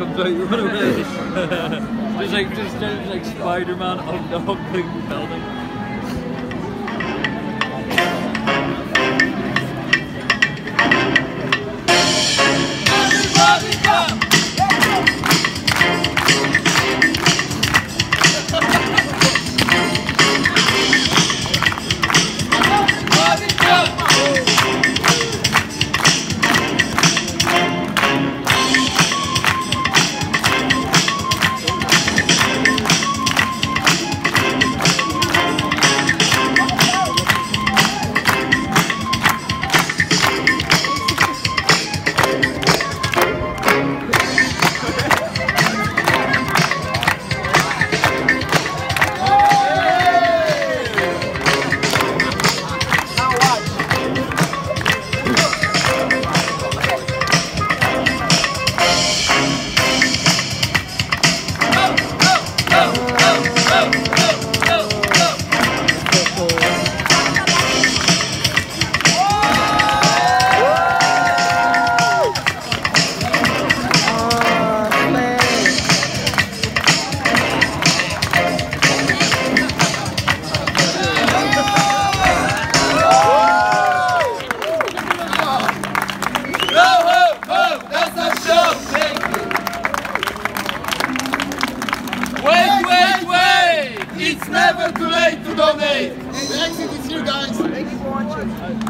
comes out, you just like just like Spider-Man up the building. Wait, wait, wait! It's never too late to donate! And the exit guys! Thank you for watching.